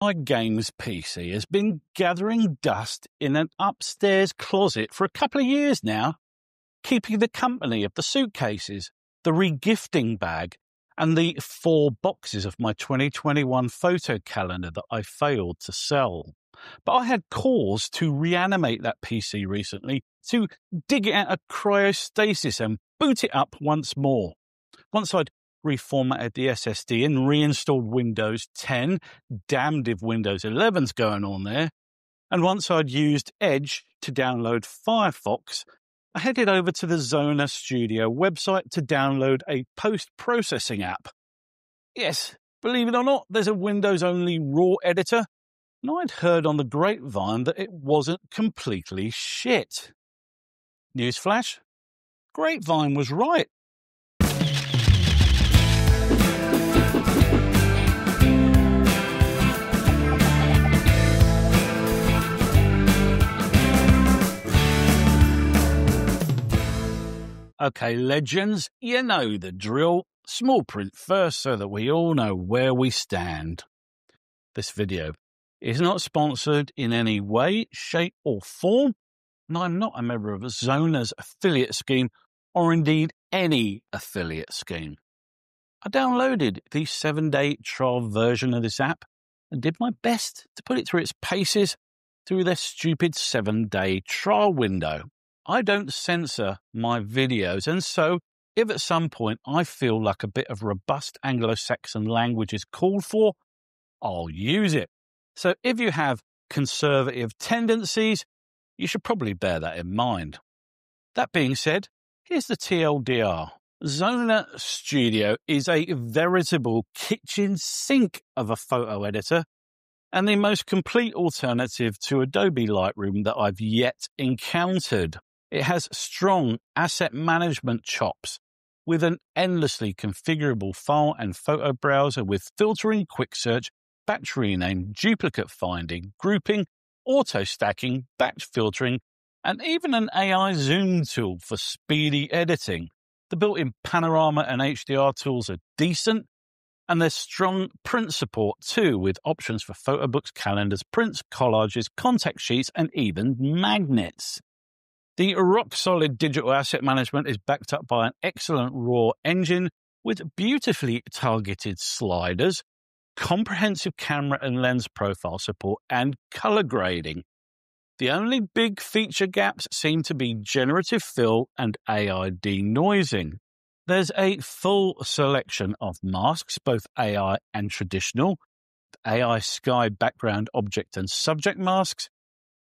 My games PC has been gathering dust in an upstairs closet for a couple of years now, keeping the company of the suitcases, the regifting bag, and the four boxes of my 2021 photo calendar that I failed to sell. But I had cause to reanimate that PC recently, to dig it out of cryostasis and boot it up once more. Once I'd reformatted the SSD and reinstalled Windows 10. Damned if Windows 11's going on there. And once I'd used Edge to download Firefox, I headed over to the Zoner Studio website to download a post processing app. Yes, believe it or not, there's a Windows only RAW editor, and I'd heard on the grapevine that it wasn't completely shit. Newsflash Grapevine was right. Okay, legends, you know the drill. Small print first so that we all know where we stand. This video is not sponsored in any way, shape, or form, and I'm not a member of Zoner's affiliate scheme or indeed any affiliate scheme. I downloaded the seven day trial version of this app and did my best to put it through its paces through their stupid seven day trial window. I don't censor my videos, and so if at some point I feel like a bit of robust Anglo Saxon language is called for, I'll use it. So if you have conservative tendencies, you should probably bear that in mind. That being said, here's the TLDR. Zoner Studio is a veritable kitchen sink of a photo editor and the most complete alternative to Adobe Lightroom that I've yet encountered. It has strong asset management chops with an endlessly configurable file and photo browser with filtering, quick search, batch rename, duplicate finding, grouping, auto stacking, batch filtering, and even an AI zoom tool for speedy editing. The built in panorama and HDR tools are decent, and there's strong print support too, with options for photo books, calendars, prints, collages, contact sheets, and even magnets. The rock solid digital asset management is backed up by an excellent raw engine with beautifully targeted sliders, comprehensive camera and lens profile support, and color grading. The only big feature gaps seem to be generative fill and AI denoising. There's a full selection of masks, both AI and traditional, AI sky background object and subject masks,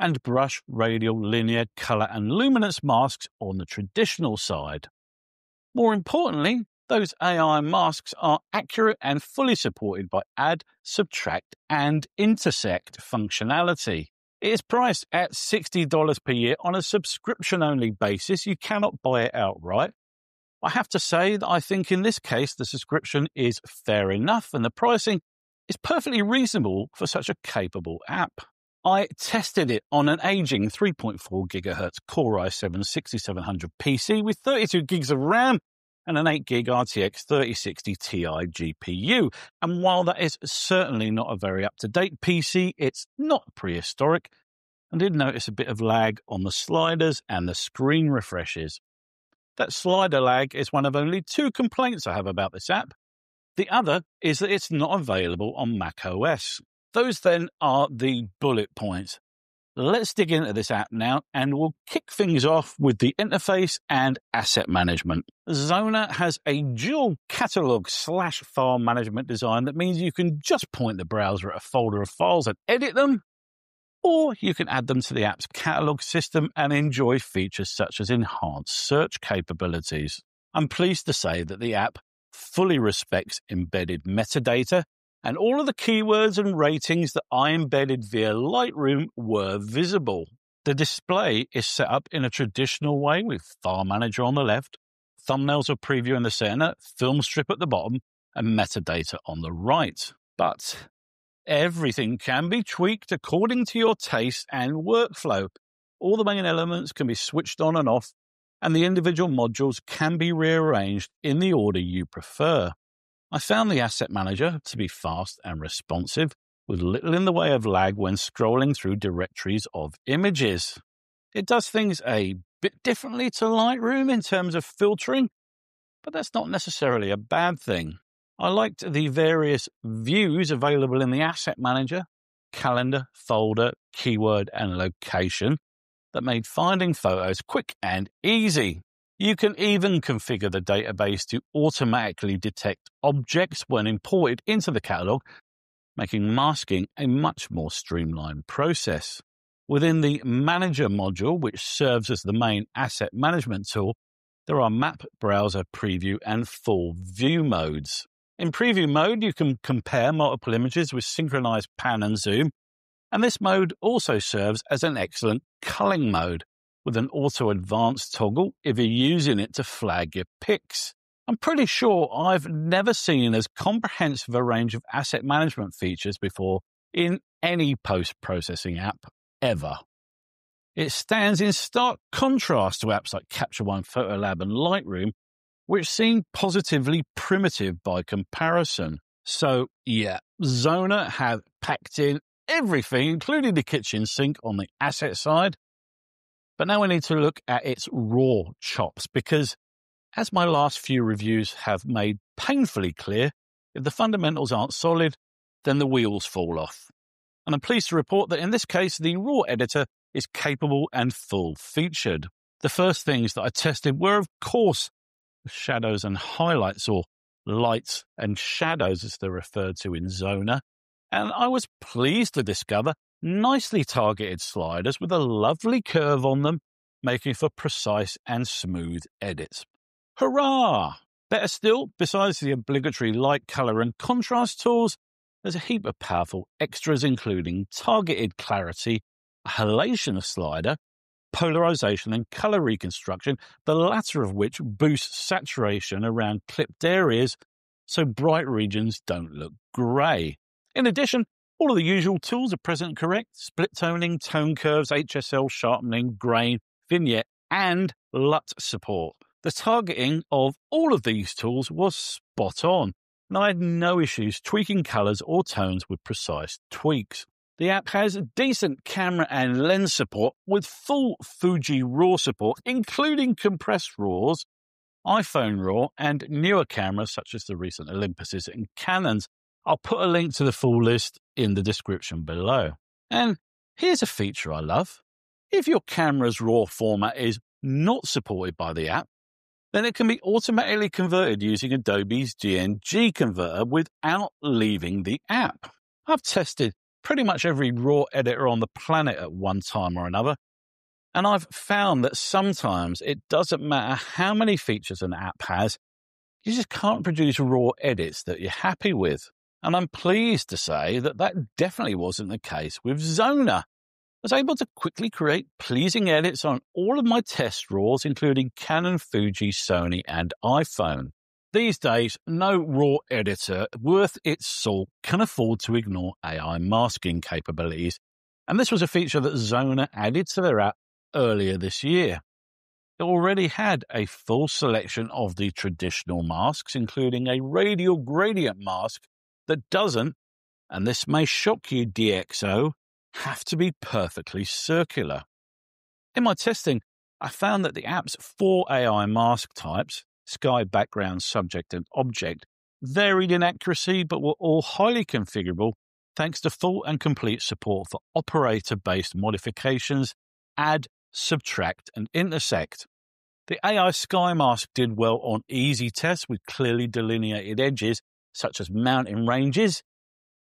and brush, radial, linear, color, and luminance masks on the traditional side. More importantly, those AI masks are accurate and fully supported by add, subtract, and intersect functionality. It is priced at $60 per year on a subscription only basis. You cannot buy it outright. I have to say that I think in this case the subscription is fair enough and the pricing is perfectly reasonable for such a capable app. I tested it on an aging 3.4 GHz Core i7 6700 PC with 32 gigs of RAM and an 8 gig RTX 3060 Ti GPU. And while that is certainly not a very up to date PC, it's not prehistoric. I did notice a bit of lag on the sliders and the screen refreshes. That slider lag is one of only two complaints I have about this app. The other is that it's not available on Mac OS. Those then are the bullet points. Let's dig into this app now and we'll kick things off with the interface and asset management. Zoner has a dual catalog slash file management design that means you can just point the browser at a folder of files and edit them, or you can add them to the app's catalog system and enjoy features such as enhanced search capabilities. I'm pleased to say that the app fully respects embedded metadata and all of the keywords and ratings that I embedded via Lightroom were visible. The display is set up in a traditional way with File Manager on the left, thumbnails or preview in the center, film strip at the bottom, and metadata on the right. But everything can be tweaked according to your taste and workflow. All the main elements can be switched on and off, and the individual modules can be rearranged in the order you prefer. I found the Asset Manager to be fast and responsive, with little in the way of lag when scrolling through directories of images. It does things a bit differently to Lightroom in terms of filtering, but that's not necessarily a bad thing. I liked the various views available in the Asset Manager, Calendar, Folder, Keyword, and Location that made finding photos quick and easy. You can even configure the database to automatically detect objects when imported into the catalog, making masking a much more streamlined process. Within the Manager module, which serves as the main asset management tool, there are Map Browser Preview and Full View modes. In preview mode, you can compare multiple images with synchronized pan and zoom, and this mode also serves as an excellent culling mode with an auto advanced toggle if you're using it to flag your pics. I'm pretty sure I've never seen as comprehensive a range of asset management features before in any post processing app ever. It stands in stark contrast to apps like Capture One, Photolab, and Lightroom, which seem positively primitive by comparison. So, yeah, Zoner have packed in everything, including the kitchen sink on the asset side. But now we need to look at its raw chops because, as my last few reviews have made painfully clear, if the fundamentals aren't solid, then the wheels fall off. And I'm pleased to report that in this case, the raw editor is capable and full featured. The first things that I tested were, of course, shadows and highlights, or lights and shadows as they're referred to in Zoner. And I was pleased to discover nicely targeted sliders with a lovely curve on them, making for precise and smooth edits. Hurrah! Better still, besides the obligatory light, colour, and contrast tools, there's a heap of powerful extras, including targeted clarity, a halation slider, polarization and color reconstruction, the latter of which boosts saturation around clipped areas so bright regions don't look grey. In addition, all of the usual tools are present correct split toning, tone curves, HSL sharpening, grain, vignette, and LUT support. The targeting of all of these tools was spot on, and I had no issues tweaking colors or tones with precise tweaks. The app has decent camera and lens support with full Fuji RAW support, including compressed RAWs, iPhone RAW, and newer cameras such as the recent Olympuses and Canons. I'll put a link to the full list in the description below. And here's a feature I love. If your camera's RAW format is not supported by the app, then it can be automatically converted using Adobe's DNG converter without leaving the app. I've tested pretty much every raw editor on the planet at one time or another. And I've found that sometimes it doesn't matter how many features an app has, you just can't produce raw edits that you're happy with. And I'm pleased to say that that definitely wasn't the case with Zoner. I was able to quickly create pleasing edits on all of my test RAWs, including Canon, Fuji, Sony, and iPhone. These days, no RAW editor worth its salt can afford to ignore AI masking capabilities, and this was a feature that Zoner added to their app earlier this year. It already had a full selection of the traditional masks, including a radial gradient mask that doesn't, and this may shock you, DxO, have to be perfectly circular. In my testing, I found that the app's four AI mask types sky background, subject, and object varied in accuracy but were all highly configurable thanks to full and complete support for operator based modifications, add, subtract, and intersect. The AI Sky Mask did well on easy tests with clearly delineated edges, such as mountain ranges,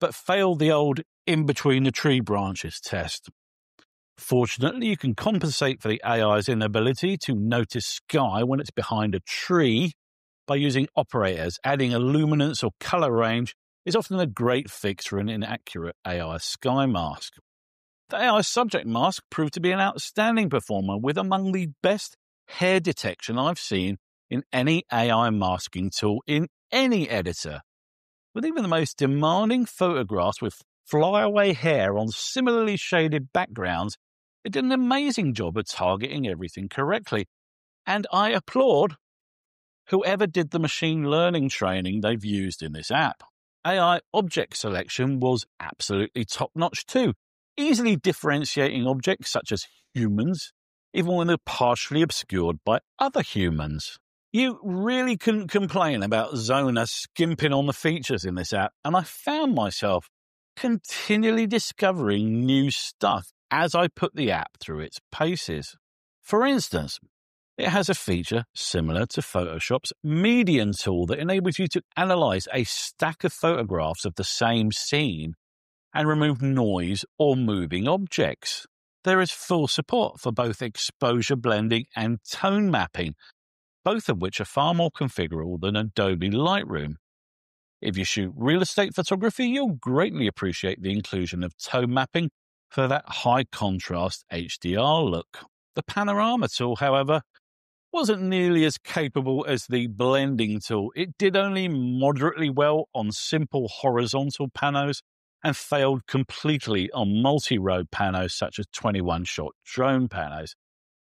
but failed the old in between the tree branches test. Fortunately, you can compensate for the AI's inability to notice sky when it's behind a tree by using operators. Adding a luminance or color range is often a great fix for an inaccurate AI sky mask. The AI subject mask proved to be an outstanding performer with among the best hair detection I've seen in any AI masking tool in any editor. With even the most demanding photographs with flyaway hair on similarly shaded backgrounds, it did an amazing job of targeting everything correctly. And I applaud whoever did the machine learning training they've used in this app. AI object selection was absolutely top notch too, easily differentiating objects such as humans, even when they're partially obscured by other humans. You really couldn't complain about Zoner skimping on the features in this app, and I found myself continually discovering new stuff as I put the app through its paces. For instance, it has a feature similar to Photoshop's median tool that enables you to analyze a stack of photographs of the same scene and remove noise or moving objects. There is full support for both exposure blending and tone mapping, both of which are far more configurable than Adobe Lightroom. If you shoot real estate photography, you'll greatly appreciate the inclusion of tone mapping for that high contrast HDR look. The panorama tool, however, wasn't nearly as capable as the blending tool. It did only moderately well on simple horizontal panos and failed completely on multi-row panos such as 21 shot drone panos.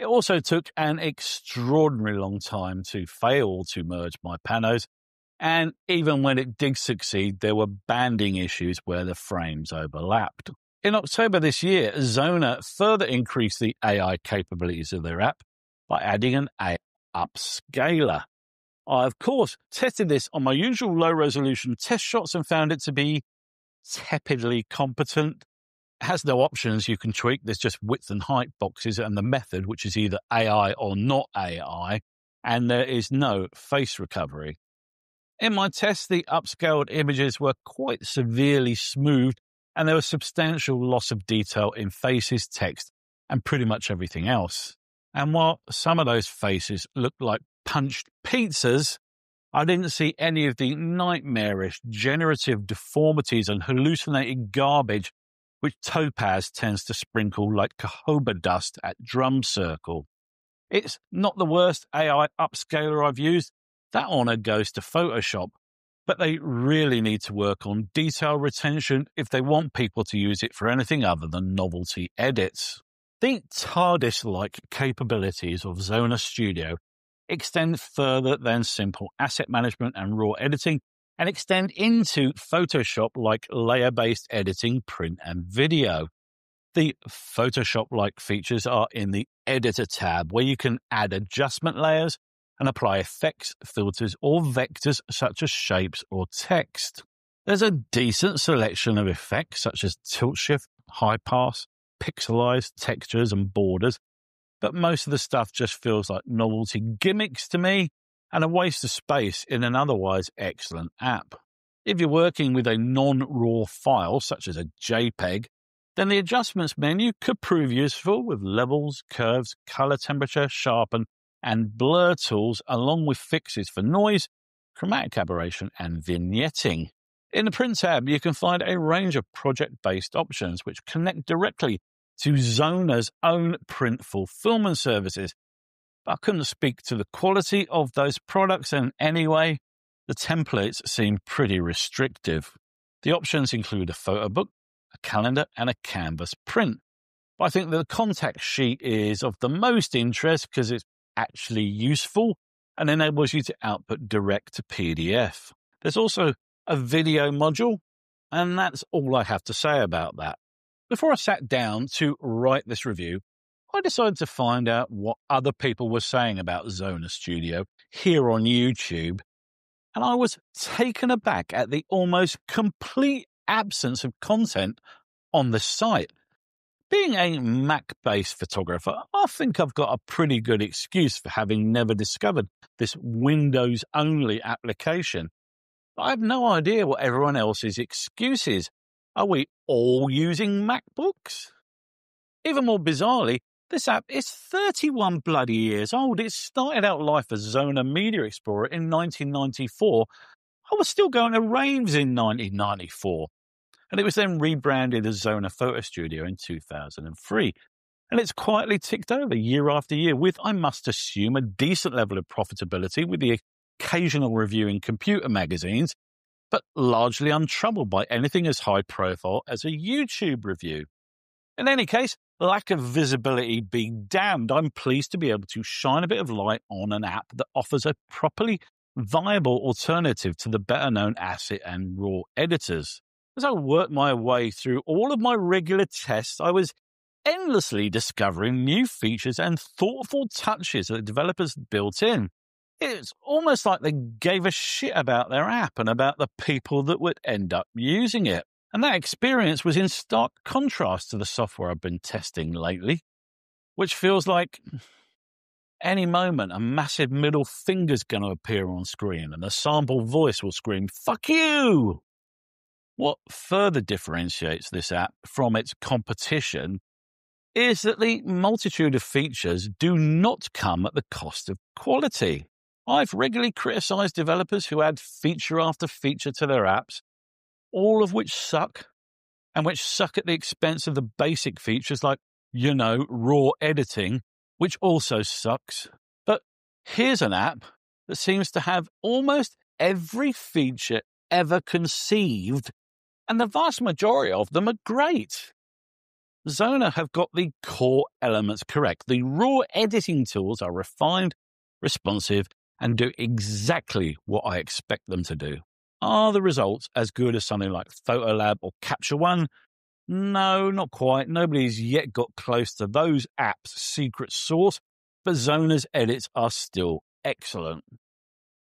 It also took an extraordinary long time to fail to merge my panos, and even when it did succeed, there were banding issues where the frames overlapped. In October this year, Zoner further increased the AI capabilities of their app by adding an AI upscaler. I, of course, tested this on my usual low resolution test shots and found it to be tepidly competent has no options you can tweak. There's just width and height boxes and the method, which is either AI or not AI, and there is no face recovery. In my test, the upscaled images were quite severely smoothed, and there was substantial loss of detail in faces, text, and pretty much everything else. And while some of those faces looked like punched pizzas, I didn't see any of the nightmarish generative deformities and hallucinated garbage which Topaz tends to sprinkle like jojoba dust at drum circle. It's not the worst AI upscaler I've used. That honor goes to Photoshop, but they really need to work on detail retention if they want people to use it for anything other than novelty edits. The TARDIS-like capabilities of Zoner Studio extend further than simple asset management and raw editing and extend into Photoshop like layer based editing, print, and video. The Photoshop like features are in the Editor tab, where you can add adjustment layers and apply effects, filters, or vectors such as shapes or text. There's a decent selection of effects such as tilt shift, high pass, pixelized textures, and borders, but most of the stuff just feels like novelty gimmicks to me and a waste of space in an otherwise excellent app. If you're working with a non-RAW file, such as a JPEG, then the adjustments menu could prove useful with levels, curves, color temperature, sharpen, and blur tools, along with fixes for noise, chromatic aberration, and vignetting. In the Print tab, you can find a range of project-based options which connect directly to Zoner's own print fulfillment services, I couldn't speak to the quality of those products, and anyway, the templates seem pretty restrictive. The options include a photo book, a calendar, and a canvas print. But I think the contact sheet is of the most interest because it's actually useful and enables you to output direct to PDF. There's also a video module, and that's all I have to say about that. Before I sat down to write this review, I decided to find out what other people were saying about Zoner Studio here on YouTube, and I was taken aback at the almost complete absence of content on the site. Being a Mac based photographer, I think I've got a pretty good excuse for having never discovered this Windows only application. But I have no idea what everyone else's excuse is. Are we all using MacBooks? Even more bizarrely, this app is 31 bloody years old. It started out life as Zoner Media Explorer in 1994. I was still going to raves in 1994. And it was then rebranded as Zoner Photo Studio in 2003. And it's quietly ticked over year after year with, I must assume, a decent level of profitability with the occasional review in computer magazines, but largely untroubled by anything as high profile as a YouTube review. In any case, lack of visibility being damned, I'm pleased to be able to shine a bit of light on an app that offers a properly viable alternative to the better known asset and RAW editors. As I worked my way through all of my regular tests, I was endlessly discovering new features and thoughtful touches that developers built in. It's almost like they gave a shit about their app and about the people that would end up using it. And that experience was in stark contrast to the software I've been testing lately, which feels like any moment a massive middle finger's going to appear on screen and a sample voice will scream, fuck you! What further differentiates this app from its competition is that the multitude of features do not come at the cost of quality. I've regularly criticized developers who add feature after feature to their apps all of which suck and which suck at the expense of the basic features like, you know, raw editing, which also sucks. But here's an app that seems to have almost every feature ever conceived, and the vast majority of them are great. Zoner have got the core elements correct. The raw editing tools are refined, responsive, and do exactly what I expect them to do. Are the results as good as something like Photolab or Capture One? No, not quite. Nobody's yet got close to those apps' secret sauce, but Zoner's edits are still excellent.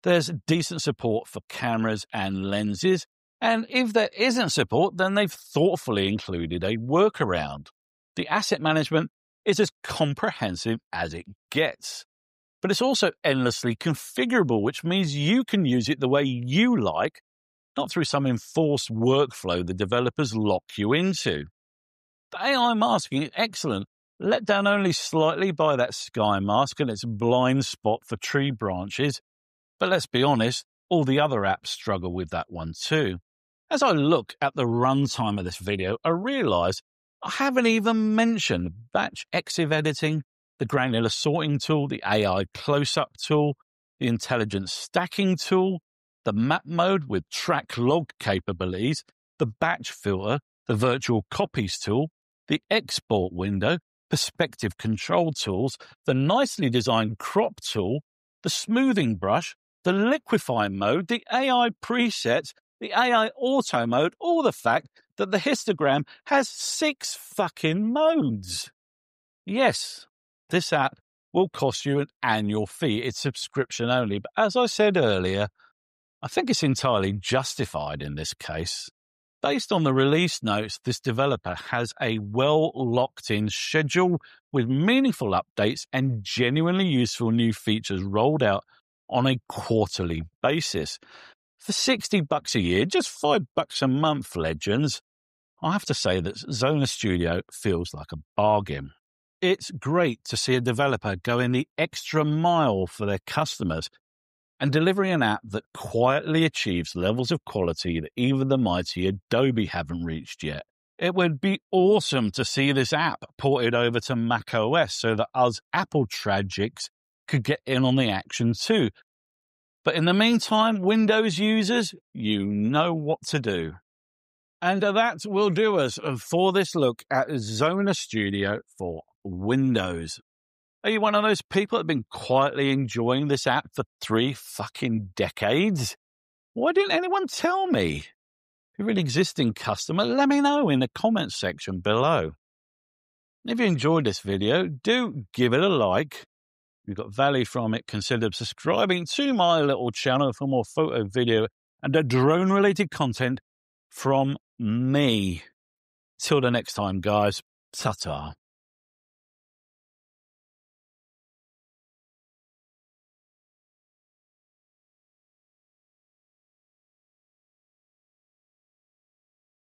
There's decent support for cameras and lenses, and if there isn't support, then they've thoughtfully included a workaround. The asset management is as comprehensive as it gets but it's also endlessly configurable, which means you can use it the way you like, not through some enforced workflow the developers lock you into. The AI masking is excellent, let down only slightly by that sky mask and its blind spot for tree branches. But let's be honest, all the other apps struggle with that one too. As I look at the runtime of this video, I realize I haven't even mentioned batch EXIF editing, the granular sorting tool, the AI close up tool, the intelligent stacking tool, the map mode with track log capabilities, the batch filter, the virtual copies tool, the export window, perspective control tools, the nicely designed crop tool, the smoothing brush, the liquify mode, the AI presets, the AI auto mode, or the fact that the histogram has six fucking modes. Yes, this app will cost you an annual fee. It's subscription only. But as I said earlier, I think it's entirely justified in this case. Based on the release notes, this developer has a well locked in schedule with meaningful updates and genuinely useful new features rolled out on a quarterly basis. For 60 bucks a year, just 5 bucks a month, legends, I have to say that Zoner Studio feels like a bargain. It's great to see a developer going the extra mile for their customers and delivering an app that quietly achieves levels of quality that even the mighty Adobe haven't reached yet. It would be awesome to see this app ported over to macOS so that us Apple tragics could get in on the action too. But in the meantime, Windows users, you know what to do. And that will do us for this look at Zoner Studio for Windows. Are you one of those people that have been quietly enjoying this app for three fucking decades? Why didn't anyone tell me? If you're an existing customer, let me know in the comments section below. If you enjoyed this video, do give it a like. If you got value from it, consider subscribing to my little channel for more photo, video, and drone related content from me. Till the next time, guys. Ta.